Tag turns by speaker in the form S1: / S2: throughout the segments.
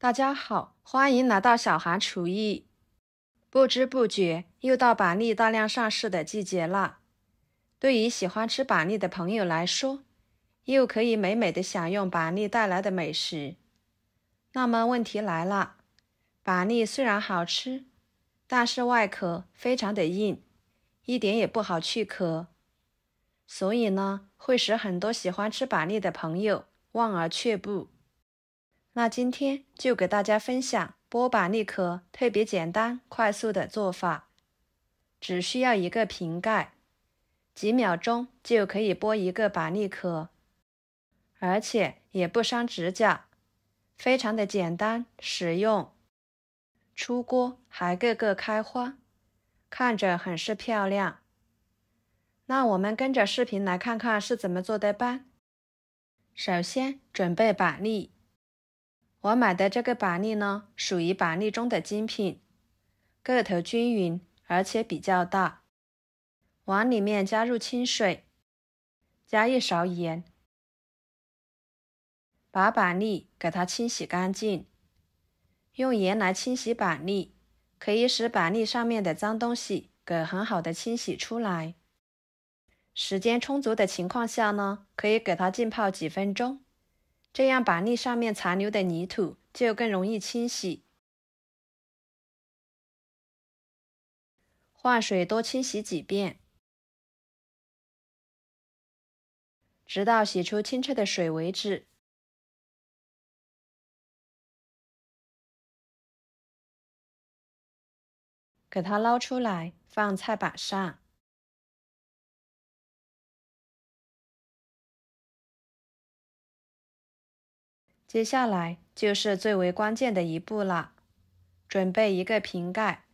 S1: 大家好，欢迎来到小韩厨艺。不知不觉又到板栗大量上市的季节了。对于喜欢吃板栗的朋友来说，又可以美美的享用板栗带来的美食。那么问题来了，板栗虽然好吃，但是外壳非常的硬，一点也不好去壳，所以呢，会使很多喜欢吃板栗的朋友望而却步。那今天就给大家分享剥板栗壳特别简单快速的做法，只需要一个瓶盖，几秒钟就可以剥一个板栗壳，而且也不伤指甲，非常的简单实用。出锅还个个开花，看着很是漂亮。那我们跟着视频来看看是怎么做的吧。首先准备板栗。我买的这个板栗呢，属于板栗中的精品，个头均匀，而且比较大。碗里面加入清水，加一勺盐，把板栗给它清洗干净。用盐来清洗板栗，可以使板栗上面的脏东西给很好的清洗出来。时间充足的情况下呢，可以给它浸泡几分钟。这样板栗上面残留的泥土就更容易清洗。换水多清洗几遍，直到洗出清澈的水为止。给它捞出来，放菜板上。接下来就是最为关键的一步了，准备一个瓶盖，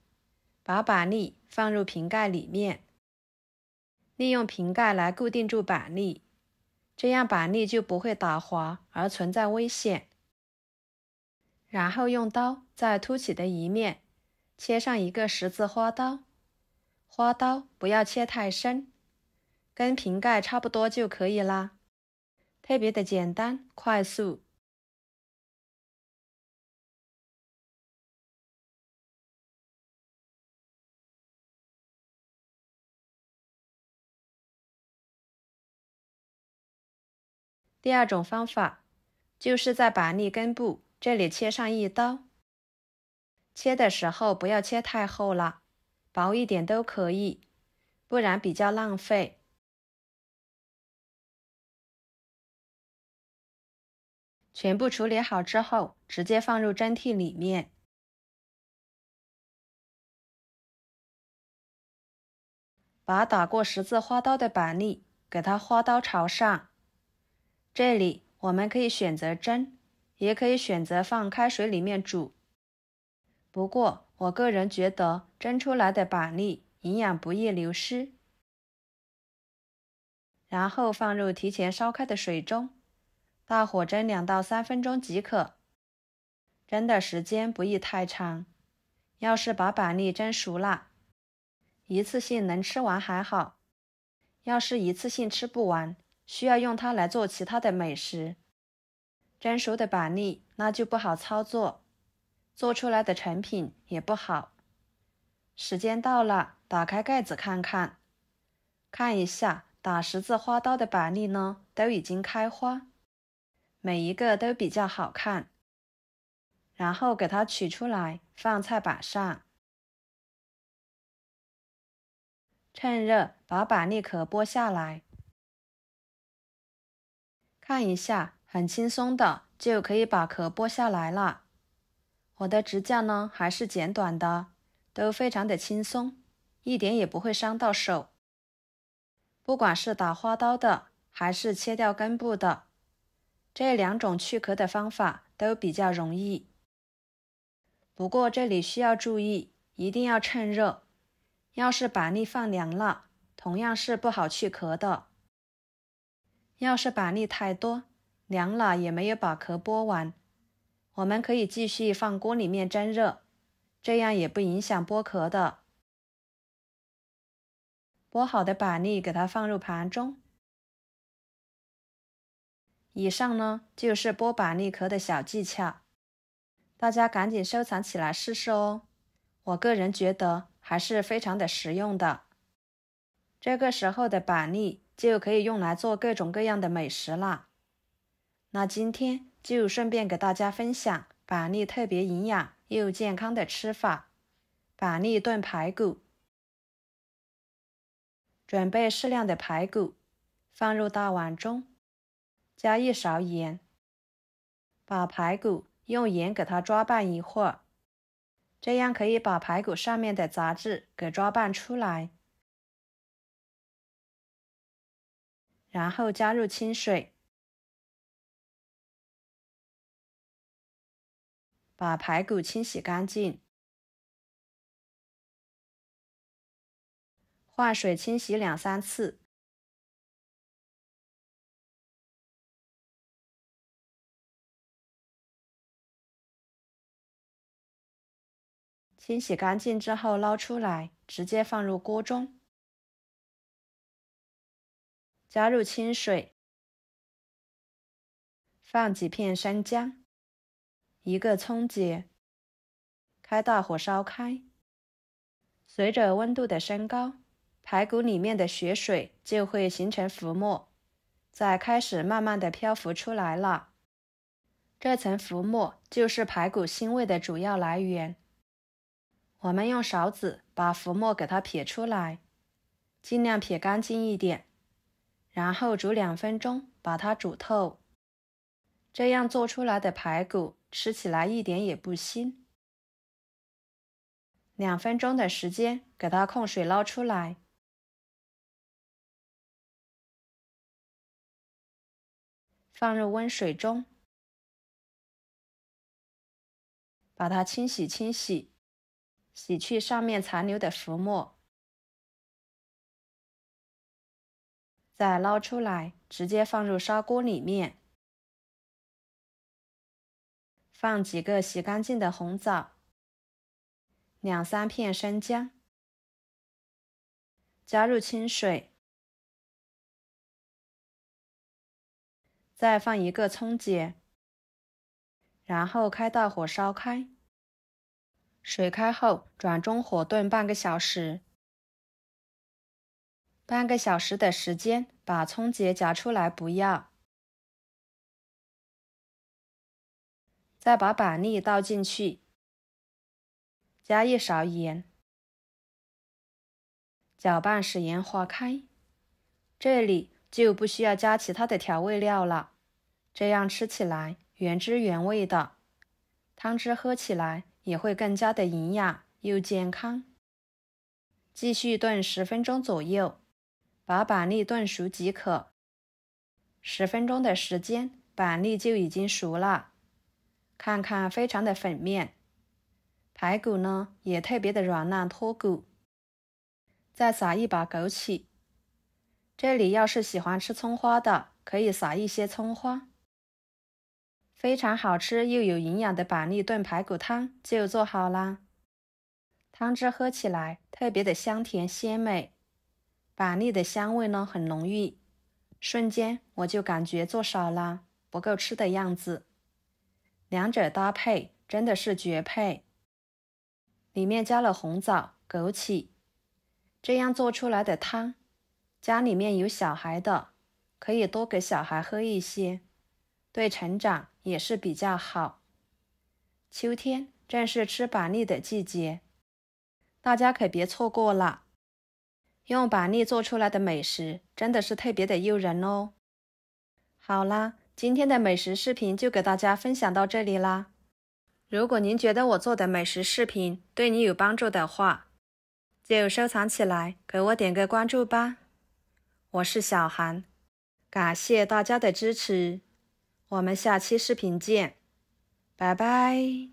S1: 把板栗放入瓶盖里面，利用瓶盖来固定住板栗，这样板栗就不会打滑而存在危险。然后用刀在凸起的一面切上一个十字花刀，花刀不要切太深，跟瓶盖差不多就可以啦，特别的简单快速。第二种方法，就是在板栗根部这里切上一刀。切的时候不要切太厚了，薄一点都可以，不然比较浪费。全部处理好之后，直接放入蒸屉里面，把打过十字花刀的板栗给它花刀朝上。这里我们可以选择蒸，也可以选择放开水里面煮。不过我个人觉得蒸出来的板栗营养不易流失。然后放入提前烧开的水中，大火蒸两到三分钟即可。蒸的时间不宜太长。要是把板栗蒸熟了，一次性能吃完还好；要是一次性吃不完，需要用它来做其他的美食，蒸熟的板栗那就不好操作，做出来的成品也不好。时间到了，打开盖子看看，看一下打十字花刀的板栗呢，都已经开花，每一个都比较好看。然后给它取出来，放菜板上，趁热把板栗壳剥下来。看一下，很轻松的就可以把壳剥下来了。我的指甲呢还是剪短的，都非常的轻松，一点也不会伤到手。不管是打花刀的，还是切掉根部的，这两种去壳的方法都比较容易。不过这里需要注意，一定要趁热。要是板栗放凉了，同样是不好去壳的。要是板栗太多，凉了也没有把壳剥完，我们可以继续放锅里面蒸热，这样也不影响剥壳的。剥好的板栗给它放入盘中。以上呢就是剥板栗壳的小技巧，大家赶紧收藏起来试试哦！我个人觉得还是非常的实用的。这个时候的板栗就可以用来做各种各样的美食啦。那今天就顺便给大家分享板栗特别营养又健康的吃法——板栗炖排骨。准备适量的排骨，放入大碗中，加一勺盐，把排骨。用盐给它抓拌一会儿，这样可以把排骨上面的杂质给抓拌出来。然后加入清水，把排骨清洗干净，换水清洗两三次。清洗干净之后捞出来，直接放入锅中，加入清水，放几片生姜，一个葱节，开大火烧开。随着温度的升高，排骨里面的血水就会形成浮沫，再开始慢慢的漂浮出来了。这层浮沫就是排骨腥味的主要来源。我们用勺子把浮沫给它撇出来，尽量撇干净一点，然后煮两分钟，把它煮透。这样做出来的排骨吃起来一点也不腥。两分钟的时间，给它控水捞出来，放入温水中，把它清洗清洗。洗去上面残留的浮沫，再捞出来，直接放入砂锅里面，放几个洗干净的红枣，两三片生姜，加入清水，再放一个葱节，然后开大火烧开。水开后，转中火炖半个小时。半个小时的时间，把葱节夹出来不要。再把板栗倒进去，加一勺盐，搅拌使盐化开。这里就不需要加其他的调味料了，这样吃起来原汁原味的，汤汁喝起来。也会更加的营养又健康。继续炖十分钟左右，把板栗炖熟即可。十分钟的时间，板栗就已经熟了，看看非常的粉面。排骨呢也特别的软烂脱骨。再撒一把枸杞。这里要是喜欢吃葱花的，可以撒一些葱花。非常好吃又有营养的板栗炖排骨汤就做好啦！汤汁喝起来特别的香甜鲜美，板栗的香味呢很浓郁，瞬间我就感觉做少了不够吃的样子。两者搭配真的是绝配，里面加了红枣、枸杞，这样做出来的汤，家里面有小孩的可以多给小孩喝一些。对成长也是比较好。秋天正是吃板栗的季节，大家可别错过了。用板栗做出来的美食真的是特别的诱人哦。好啦，今天的美食视频就给大家分享到这里啦。如果您觉得我做的美食视频对你有帮助的话，就收藏起来，给我点个关注吧。我是小韩，感谢大家的支持。我们下期视频见，拜拜。